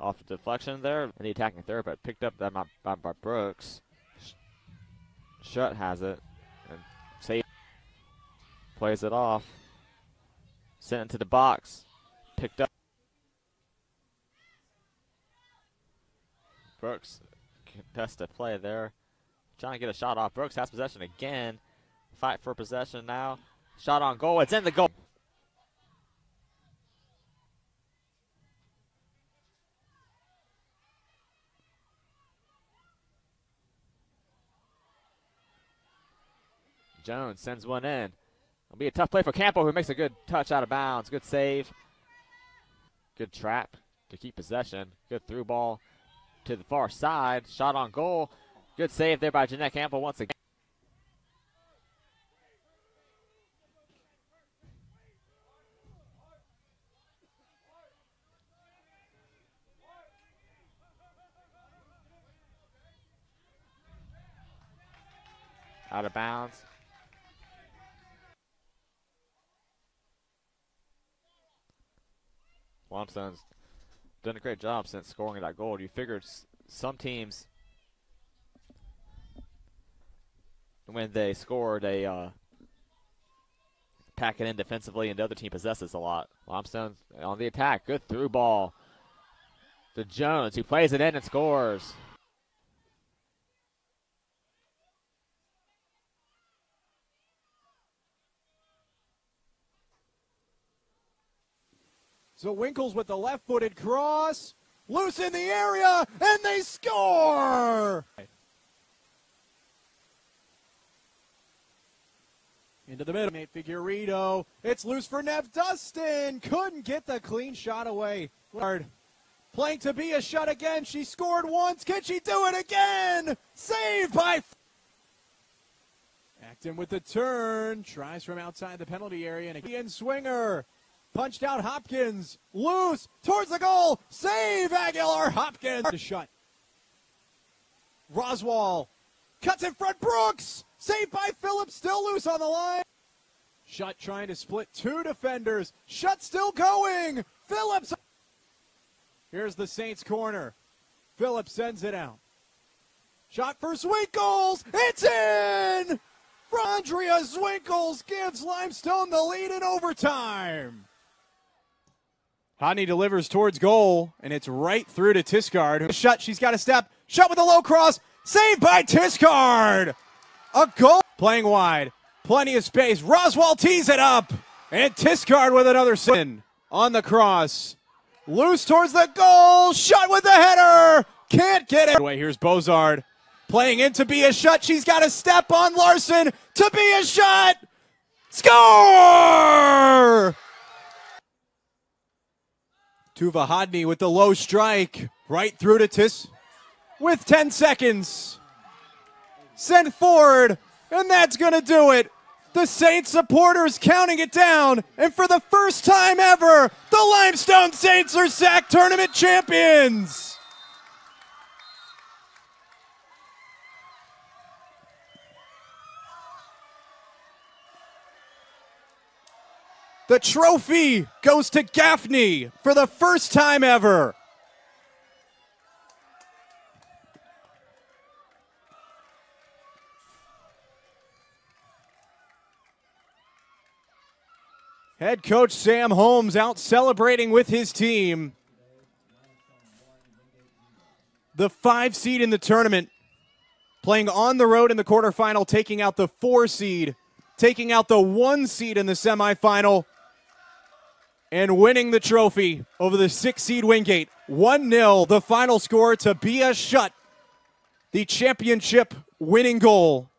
off the deflection there in the attacking third, but picked up that by, by, by Brooks. Shutt has it and save plays it off. Sent into the box. Picked up. Brooks contested play there. Trying to get a shot off. Brooks has possession again. Fight for possession now. Shot on goal. It's in the goal. Jones sends one in. It'll be a tough play for Campo, who makes a good touch out of bounds. Good save. Good trap to keep possession. Good through ball to the far side. Shot on goal. Good save there by Jeanette Campbell once again. Out of bounds. Limestone's done a great job since scoring that goal. You figured some teams, when they score, they uh, pack it in defensively, and the other team possesses a lot. Limestone on the attack. Good through ball to Jones, who plays it in and scores. Zwinkels with the left footed cross, loose in the area, and they score! Into the middle, Nate Figurito. It's loose for Nev Dustin. Couldn't get the clean shot away. Playing to be a shot again. She scored once. Can she do it again? Saved by. Acton with the turn. Tries from outside the penalty area. And a swinger. Punched out Hopkins. Loose towards the goal. Save Aguilar Hopkins. To Shutt. Roswell cuts in front. Brooks. Saved by Phillips. Still loose on the line. Shutt trying to split two defenders. Shutt still going. Phillips. Here's the Saints corner. Phillips sends it out. Shot for Zwinkels. It's in! Andrea Zwinkels gives Limestone the lead in overtime. Hodney delivers towards goal, and it's right through to Tiscard. Shutt, she's got a step. Shutt with a low cross. Saved by Tiscard. A goal. Playing wide. Plenty of space. Roswell tees it up. And Tiscard with another sin on the cross. Loose towards the goal. Shutt with the header. Can't get it. Here's Bozard. Playing into be a shot. She's got a step on Larson to be a shot. Score! Tuva Hodney with the low strike. Right through to Tis with 10 seconds. Sent forward, and that's going to do it. The Saints supporters counting it down, and for the first time ever, the Limestone Saints are SAC tournament champions. The trophy goes to Gaffney for the first time ever. Head coach Sam Holmes out celebrating with his team. The five seed in the tournament, playing on the road in the quarterfinal, taking out the four seed, taking out the one seed in the semifinal, and winning the trophy over the six seed Wingate. 1 0, the final score to be a shut. The championship winning goal